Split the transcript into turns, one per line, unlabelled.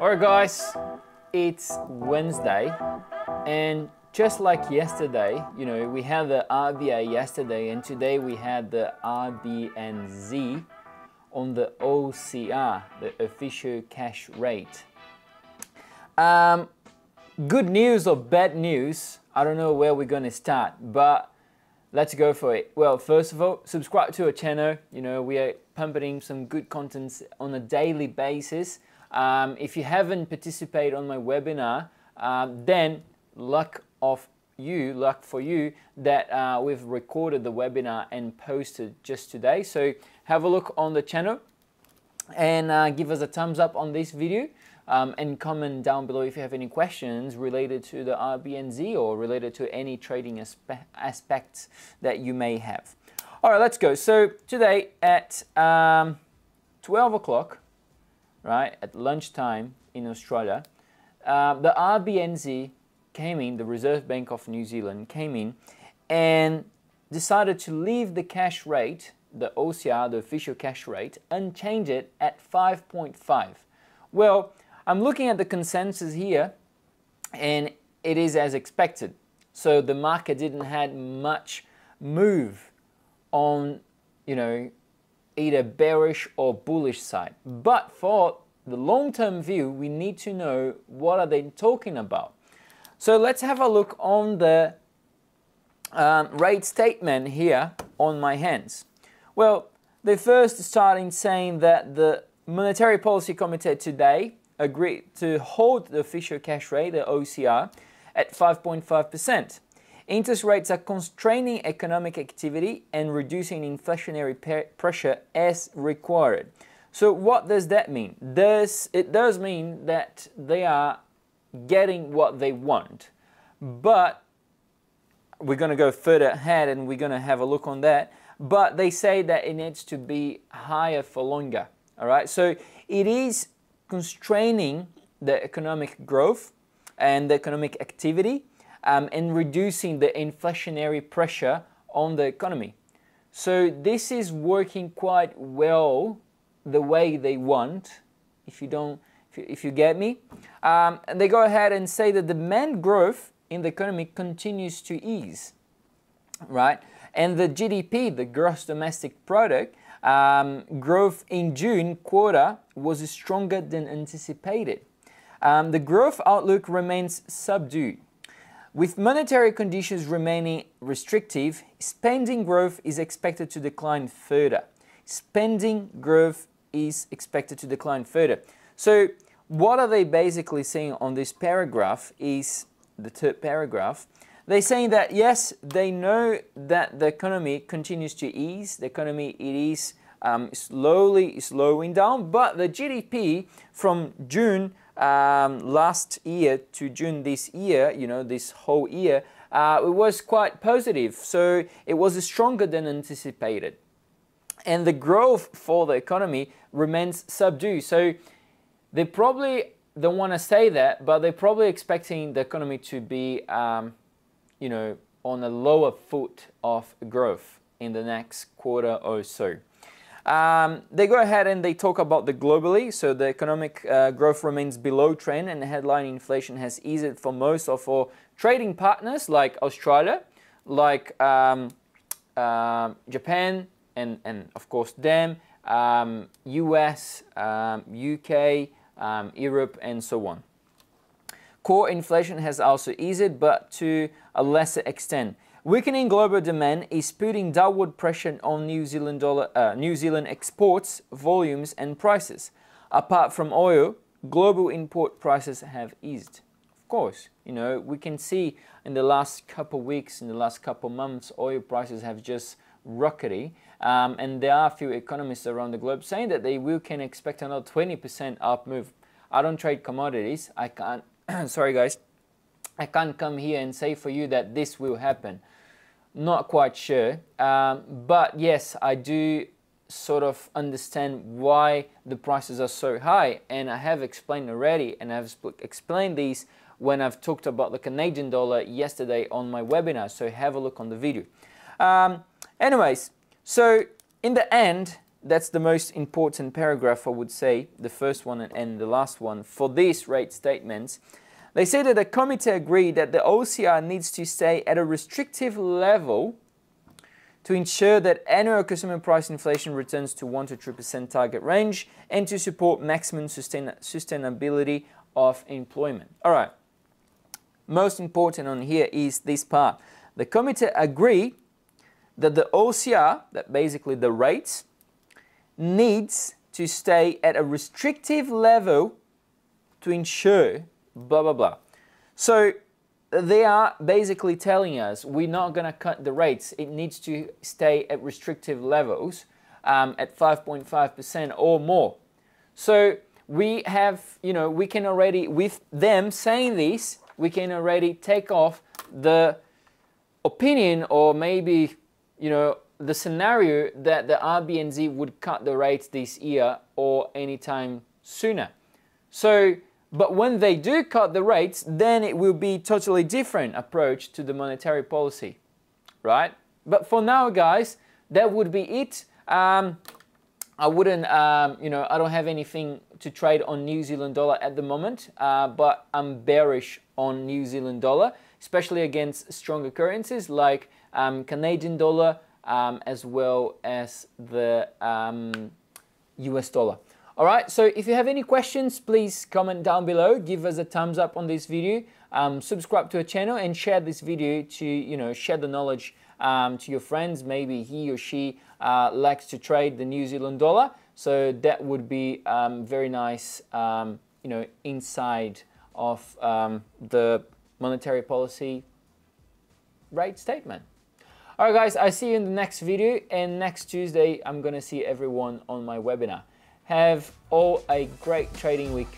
Alright guys, it's Wednesday and just like yesterday, you know, we had the RBA yesterday and today we had the RBNZ on the OCR, the official cash rate. Um, good news or bad news, I don't know where we're to start, but let's go for it. Well, first of all, subscribe to our channel. You know, we are pumping some good contents on a daily basis. Um, if you haven't participated on my webinar, uh, then luck of you, luck for you that uh, we've recorded the webinar and posted just today. So have a look on the channel and uh, give us a thumbs up on this video um, and comment down below if you have any questions related to the RBNZ or related to any trading aspe aspects that you may have. All right, let's go. So today at um, 12 o'clock, right, at lunchtime in Australia, uh, the RBNZ came in, the Reserve Bank of New Zealand came in and decided to leave the cash rate, the OCR, the official cash rate, and change it at 5.5. Well, I'm looking at the consensus here and it is as expected. So the market didn't had much move on, you know, either bearish or bullish side. But for the long-term view, we need to know what are they talking about. So let's have a look on the um, rate statement here on my hands. Well, they first starting saying that the Monetary Policy Committee today agreed to hold the official cash rate, the OCR, at 5.5%. Interest rates are constraining economic activity and reducing inflationary pressure as required. So what does that mean? Does, it does mean that they are getting what they want, but we're going to go further ahead and we're going to have a look on that. But they say that it needs to be higher for longer. All right, so it is constraining the economic growth and the economic activity um, and reducing the inflationary pressure on the economy. So this is working quite well the way they want, if you don't, if you, if you get me. Um, and they go ahead and say that demand growth in the economy continues to ease, right? And the GDP, the gross domestic product, um, growth in June quarter was stronger than anticipated. Um, the growth outlook remains subdued. With monetary conditions remaining restrictive, spending growth is expected to decline further. Spending growth is expected to decline further. So what are they basically saying on this paragraph is the third paragraph. They're saying that yes, they know that the economy continues to ease. The economy it is um, slowly slowing down, but the GDP from June um, last year to June this year, you know, this whole year, uh, it was quite positive. So it was stronger than anticipated. And the growth for the economy remains subdued. So they probably don't want to say that, but they're probably expecting the economy to be, um, you know, on a lower foot of growth in the next quarter or so. Um, they go ahead and they talk about the globally. So the economic uh, growth remains below trend and the headline inflation has eased for most of our trading partners like Australia, like um, uh, Japan, and, and of course them, um, US, UK, um, um, Europe, and so on. Core inflation has also eased, but to a lesser extent. Weakening global demand is putting downward pressure on New Zealand, dollar, uh, New Zealand exports, volumes, and prices. Apart from oil, global import prices have eased. Of course, you know, we can see in the last couple weeks, in the last couple months, oil prices have just rocketed. Um, and there are a few economists around the globe saying that they will can expect another 20% up move. I don't trade commodities. I can't, sorry guys, I can't come here and say for you that this will happen. Not quite sure. Um, but yes, I do sort of understand why the prices are so high. And I have explained already, and I've explained these when I've talked about the Canadian dollar yesterday on my webinar. So have a look on the video. Um, anyways, so in the end, that's the most important paragraph, I would say, the first one and the last one for these rate statements. They say that the committee agreed that the OCR needs to stay at a restrictive level to ensure that annual consumer price inflation returns to 1 to 3% target range and to support maximum sustain sustainability of employment. All right. Most important on here is this part. The committee agreed that the OCR, that basically the rates, needs to stay at a restrictive level to ensure blah blah blah. So they are basically telling us we're not going to cut the rates. It needs to stay at restrictive levels um, at 5.5% or more. So we have, you know, we can already, with them saying this, we can already take off the opinion or maybe, you know, the scenario that the RBNZ would cut the rates this year or anytime sooner. So but when they do cut the rates, then it will be totally different approach to the monetary policy, right? But for now, guys, that would be it. Um, I wouldn't, um, you know, I don't have anything to trade on New Zealand dollar at the moment, uh, but I'm bearish on New Zealand dollar, especially against stronger currencies like um, Canadian dollar um, as well as the US um, dollar. All right, so if you have any questions, please comment down below. Give us a thumbs up on this video. Um, subscribe to our channel and share this video to, you know, share the knowledge um, to your friends. Maybe he or she uh, likes to trade the New Zealand dollar. So that would be um, very nice, um, you know, inside of um, the monetary policy rate statement. All right, guys, I see you in the next video. And next Tuesday, I'm going to see everyone on my webinar. Have all a great trading week.